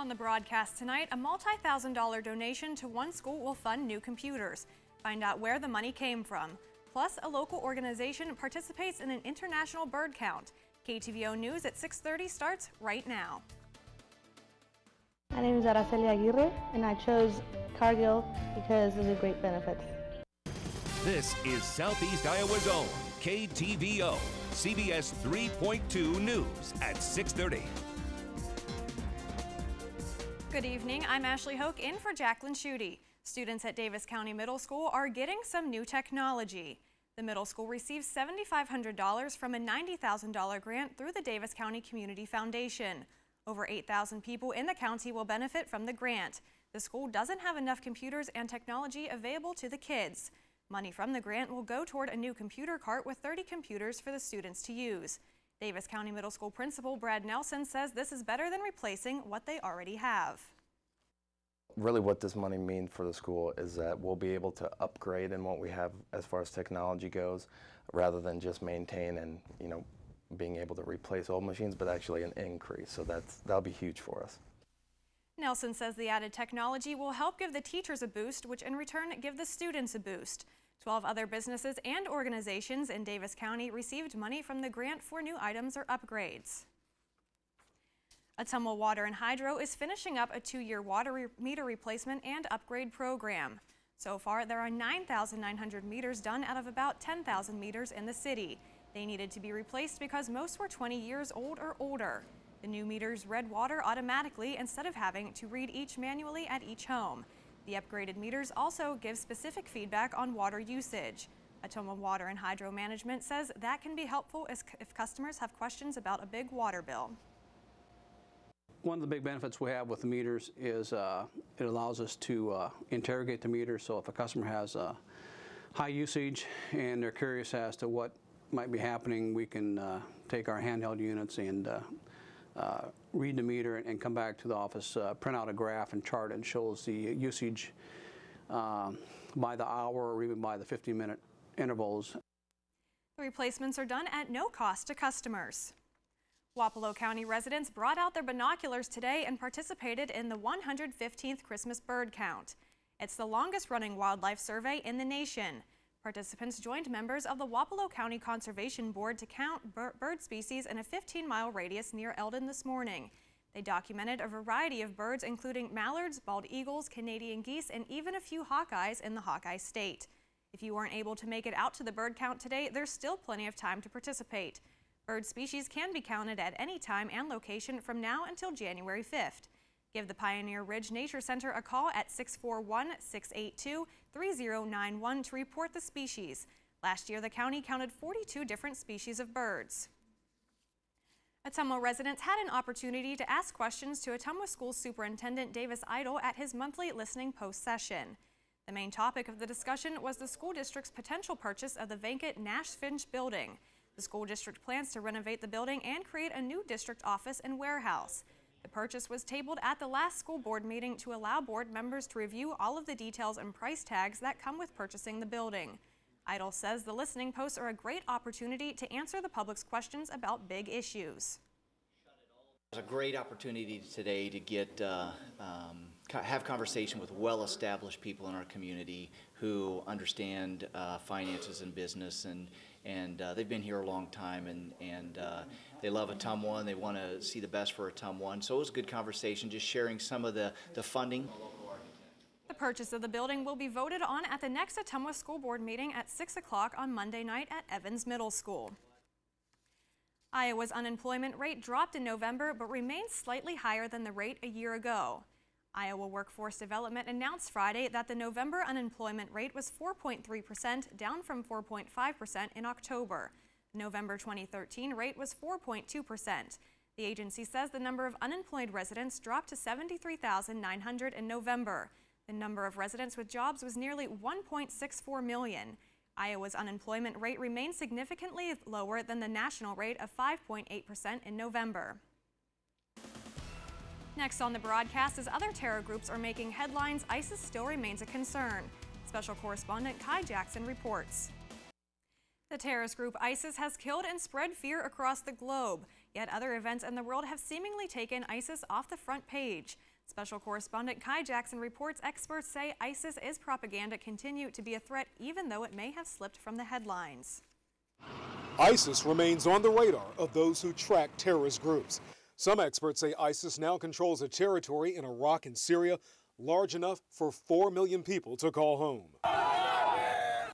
On the broadcast tonight, a multi-thousand dollar donation to one school will fund new computers. Find out where the money came from. Plus, a local organization participates in an international bird count. KTVO News at 6.30 starts right now. My name is Araceli Aguirre, and I chose Cargill because of the great benefits. This is Southeast Iowa's own KTVO, CBS 3.2 News at 630. Good evening. I'm Ashley Hoak in for Jacqueline Schutte. Students at Davis County Middle School are getting some new technology. The middle school receives $7,500 from a $90,000 grant through the Davis County Community Foundation. Over 8,000 people in the county will benefit from the grant. The school doesn't have enough computers and technology available to the kids. Money from the grant will go toward a new computer cart with 30 computers for the students to use. Davis County Middle School Principal Brad Nelson says this is better than replacing what they already have. Really what this money means for the school is that we'll be able to upgrade in what we have as far as technology goes rather than just maintain and you know being able to replace old machines but actually an increase so that's that'll be huge for us. Nelson says the added technology will help give the teachers a boost which in return give the students a boost. 12 other businesses and organizations in Davis County received money from the grant for new items or upgrades. Ottumwa Water and Hydro is finishing up a two-year water re meter replacement and upgrade program. So far, there are 9,900 meters done out of about 10,000 meters in the city. They needed to be replaced because most were 20 years old or older. The new meters read water automatically instead of having to read each manually at each home. The upgraded meters also give specific feedback on water usage. Ottumwa Water and Hydro Management says that can be helpful as if customers have questions about a big water bill. One of the big benefits we have with the meters is uh, it allows us to uh, interrogate the meter. So if a customer has a high usage and they're curious as to what might be happening, we can uh, take our handheld units and uh, read the meter and come back to the office, uh, print out a graph and chart and shows the usage um, by the hour or even by the 15 minute intervals. The replacements are done at no cost to customers. Wapello County residents brought out their binoculars today and participated in the 115th Christmas bird count. It's the longest running wildlife survey in the nation. Participants joined members of the Wapello County Conservation Board to count bird species in a 15-mile radius near Eldon this morning. They documented a variety of birds including mallards, bald eagles, Canadian geese, and even a few hawkeyes in the Hawkeye State. If you weren't able to make it out to the bird count today, there's still plenty of time to participate. Bird species can be counted at any time and location from now until January 5th. Give the Pioneer Ridge Nature Center a call at 641-682-3091 to report the species. Last year, the county counted 42 different species of birds. Ottumwa residents had an opportunity to ask questions to Ottumwa School Superintendent Davis Eidahl at his monthly listening post session. The main topic of the discussion was the school district's potential purchase of the vacant Nash Finch building. The school district plans to renovate the building and create a new district office and warehouse. The purchase was tabled at the last school board meeting to allow board members to review all of the details and price tags that come with purchasing the building. Eidahl says the listening posts are a great opportunity to answer the public's questions about big issues. It's a great opportunity today to get uh, um, have conversation with well-established people in our community who understand uh, finances and business and and uh, they've been here a long time and and uh, they love Ottumwa and they want to see the best for Ottumwa. So it was a good conversation, just sharing some of the, the funding. The purchase of the building will be voted on at the next Ottumwa School Board meeting at 6 o'clock on Monday night at Evans Middle School. Iowa's unemployment rate dropped in November but remains slightly higher than the rate a year ago. Iowa Workforce Development announced Friday that the November unemployment rate was 4.3%, down from 4.5% in October. The November 2013 rate was 4.2%. The agency says the number of unemployed residents dropped to 73,900 in November. The number of residents with jobs was nearly 1.64 million. Iowa's unemployment rate remains significantly lower than the national rate of 5.8% in November. Next on the broadcast, as other terror groups are making headlines, ISIS still remains a concern. Special correspondent Kai Jackson reports. The terrorist group ISIS has killed and spread fear across the globe. Yet other events in the world have seemingly taken ISIS off the front page. Special correspondent Kai Jackson reports experts say ISIS is propaganda continue to be a threat even though it may have slipped from the headlines. ISIS remains on the radar of those who track terrorist groups. Some experts say ISIS now controls a territory in Iraq and Syria large enough for 4 million people to call home.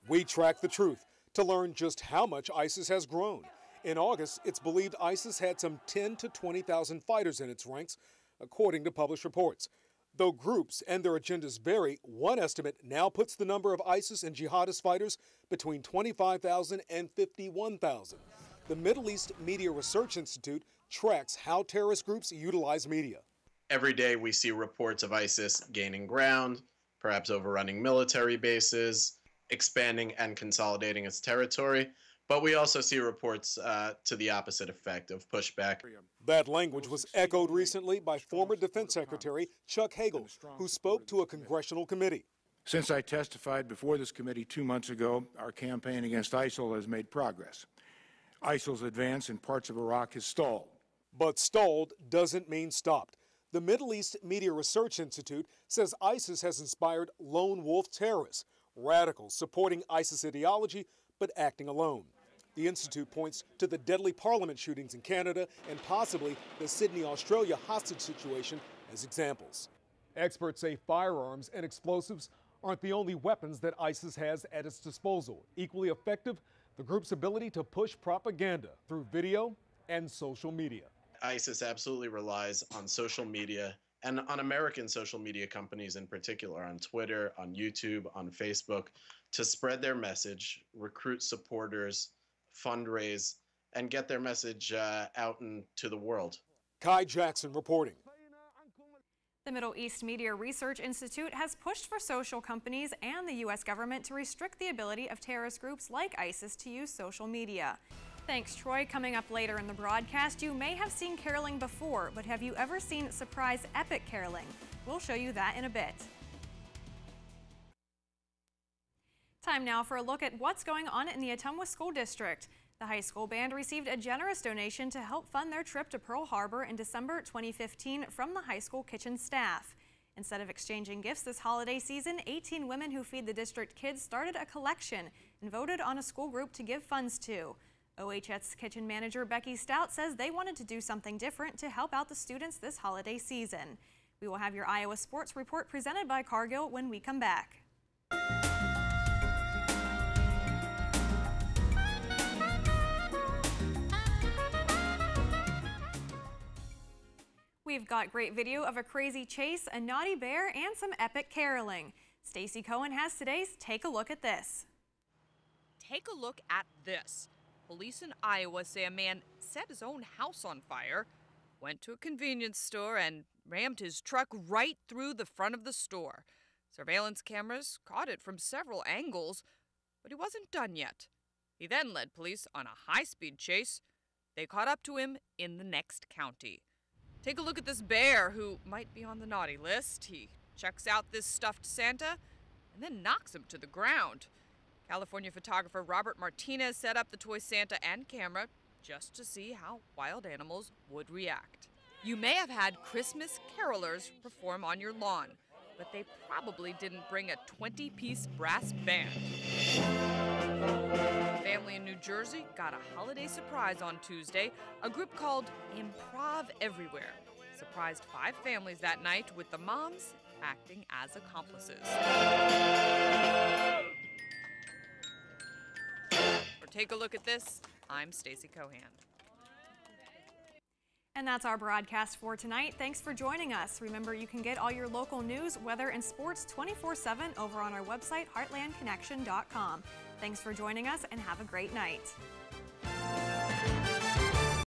We track the truth to learn just how much ISIS has grown. In August, it's believed ISIS had some 10 to 20,000 fighters in its ranks, according to published reports. Though groups and their agendas vary, one estimate now puts the number of ISIS and jihadist fighters between 25,000 and 51,000. The Middle East Media Research Institute tracks how terrorist groups utilize media. Every day we see reports of ISIS gaining ground, perhaps overrunning military bases, expanding and consolidating its territory. But we also see reports uh, to the opposite effect of pushback. That language was echoed recently by former Defense Secretary Chuck Hagel, who spoke to a congressional committee. Since I testified before this committee two months ago, our campaign against ISIL has made progress. ISIL's advance in parts of Iraq has stalled. But stalled doesn't mean stopped. The Middle East Media Research Institute says ISIS has inspired lone wolf terrorists, radicals supporting ISIS ideology but acting alone. The Institute points to the deadly parliament shootings in Canada and possibly the Sydney, Australia hostage situation as examples. Experts say firearms and explosives aren't the only weapons that ISIS has at its disposal. Equally effective, the group's ability to push propaganda through video and social media. ISIS absolutely relies on social media and on American social media companies in particular, on Twitter, on YouTube, on Facebook, to spread their message, recruit supporters, fundraise, and get their message uh, out into the world. Kai Jackson reporting. The Middle East Media Research Institute has pushed for social companies and the U.S. government to restrict the ability of terrorist groups like ISIS to use social media. Thanks, Troy. Coming up later in the broadcast, you may have seen caroling before, but have you ever seen surprise epic caroling? We'll show you that in a bit. Time now for a look at what's going on in the Ottumwa School District. The high school band received a generous donation to help fund their trip to Pearl Harbor in December 2015 from the high school kitchen staff. Instead of exchanging gifts this holiday season, 18 women who feed the district kids started a collection and voted on a school group to give funds to. OHS kitchen manager Becky Stout says they wanted to do something different to help out the students this holiday season. We will have your Iowa Sports Report presented by Cargill when we come back. We've got great video of a crazy chase, a naughty bear, and some epic caroling. Stacy Cohen has today's Take a Look at This. Take a look at this. Police in Iowa say a man set his own house on fire, went to a convenience store, and rammed his truck right through the front of the store. Surveillance cameras caught it from several angles, but he wasn't done yet. He then led police on a high speed chase. They caught up to him in the next county. Take a look at this bear who might be on the naughty list. He checks out this stuffed Santa and then knocks him to the ground. California photographer Robert Martinez set up the toy Santa and camera just to see how wild animals would react. You may have had Christmas carolers perform on your lawn, but they probably didn't bring a 20 piece brass band. A family in New Jersey got a holiday surprise on Tuesday. A group called Improv Everywhere surprised five families that night with the moms acting as accomplices. Take a Look at This, I'm Stacy Cohan. And that's our broadcast for tonight. Thanks for joining us. Remember, you can get all your local news, weather, and sports 24 7 over on our website, heartlandconnection.com. Thanks for joining us and have a great night.